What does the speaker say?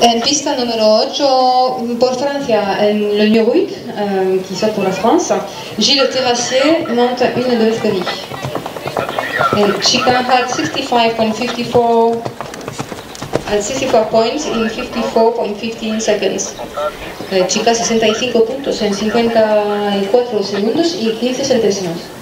En pista número 8, por Francia, en Le Nuruc, euh, qui sort pour la France, Gilles Terrassier monte une de Ferry. And Chica had 65.54 and 64 points in 54.15 seconds. Eh, Chica 65 puntos en 54 segundos y 15 centésimos.